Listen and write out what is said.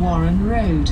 Warren Road.